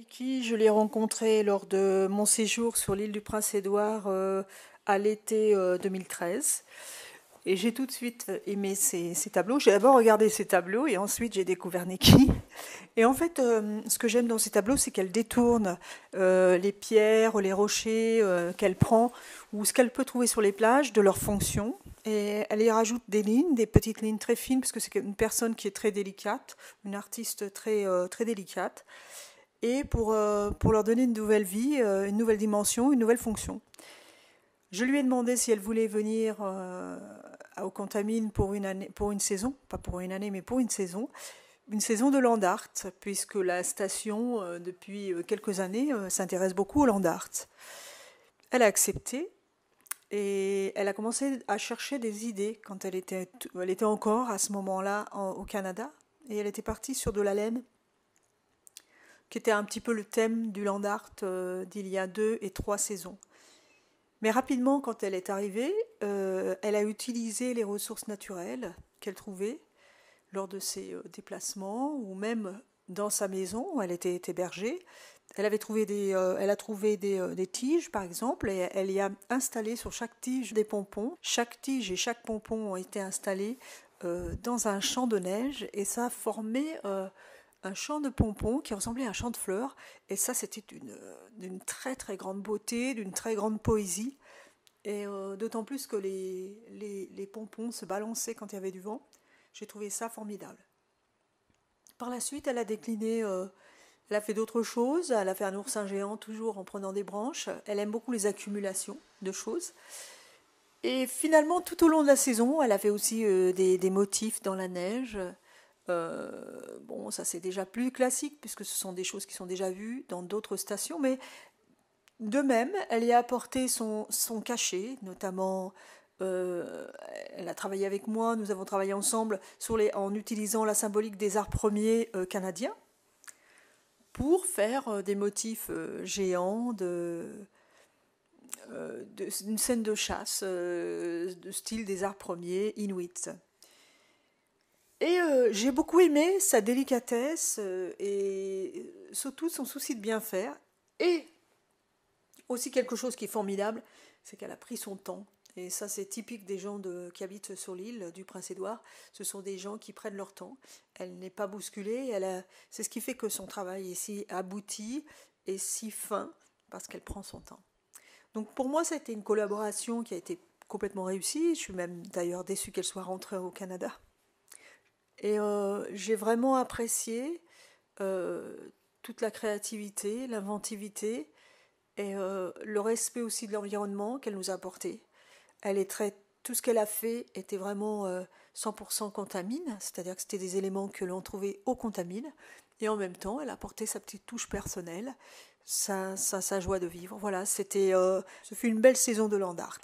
Vicky, je l'ai rencontrée lors de mon séjour sur l'île du Prince-Édouard euh, à l'été 2013. Euh, et j'ai tout de suite aimé ces, tableaux. J'ai d'abord regardé ces tableaux et ensuite j'ai découvert Nikki. Et en fait, euh, ce que j'aime dans ces tableaux, c'est qu'elle détourne les pierres, les rochers qu'elle prend ou ce qu'elle peut trouver sur les plages de leur fonction. Et elle y rajoute des lignes, des petites lignes très fines, parce que c'est une personne qui est très délicate, une artiste très, très délicate et pour, euh, pour leur donner une nouvelle vie, euh, une nouvelle dimension, une nouvelle fonction. Je lui ai demandé si elle voulait venir euh, au Contamine pour une, saison, pas pour une année, mais pour une saison, une saison de land art, puisque la station, depuis quelques années, s'intéresse beaucoup au land art. Elle a accepté et elle a commencé à chercher des idées quand elle était encore à ce moment-là au Canada, et elle était partie sur de la laine qui était un petit peu le thème du land art euh, d'il y a deux et trois saisons. Mais rapidement, quand elle est arrivée, euh, elle a utilisé les ressources naturelles qu'elle trouvait lors de ses euh, déplacements ou même dans sa maison où elle était hébergée. Elle, avait trouvé des, elle a trouvé des, des, tiges, par exemple, et elle y a installé sur chaque tige des pompons. Chaque tige et chaque pompon ont été installés dans un champ de neige et ça a formé un champ de pompons qui ressemblait à un champ de fleurs. Et ça, c'était d'une très très grande beauté, d'une très grande poésie. Et euh, d'autant plus que les, les, pompons se balançaient quand il y avait du vent. J'ai trouvé ça formidable. Par la suite, elle a décliné, euh, elle a fait d'autres choses. Elle a fait un oursin géant toujours en prenant des branches. Elle aime beaucoup les accumulations de choses. Et finalement, tout au long de la saison, elle a fait aussi euh, des, des, motifs dans la neige. Euh, bon, ça c'est déjà plus classique puisque ce sont des choses qui sont déjà vues dans d'autres stations, mais de même, elle y a apporté son, cachet, notamment euh, elle a travaillé avec moi, nous avons travaillé ensemble en utilisant la symbolique des arts premiers euh, canadiens pour faire des motifs géants de, d'une scène de chasse de style des arts premiers inuits. Et euh, j'ai beaucoup aimé sa délicatesse euh, et surtout son souci de bien faire. Et aussi quelque chose qui est formidable, c'est qu'elle a pris son temps. Et ça, c'est typique des gens qui habitent sur l'île du Prince-Édouard. Ce sont des gens qui prennent leur temps. Elle n'est pas bousculée. C'est ce qui fait que son travail est si abouti et si fin, parce qu'elle prend son temps. Donc pour moi, c'était une collaboration qui a été complètement réussie. Je suis même d'ailleurs déçue qu'elle soit rentrée au Canada. Et euh, j'ai vraiment apprécié euh, toute la créativité, l'inventivité et euh, le respect aussi de l'environnement qu'elle nous a apporté. Tout ce qu'elle a fait était vraiment 100% contamine, c'est-à-dire que c'était des éléments que l'on trouvait au contamine, et en même temps, elle a apporté sa petite touche personnelle, sa, sa, sa joie de vivre. Voilà, c'était, ce fut une belle saison de land art.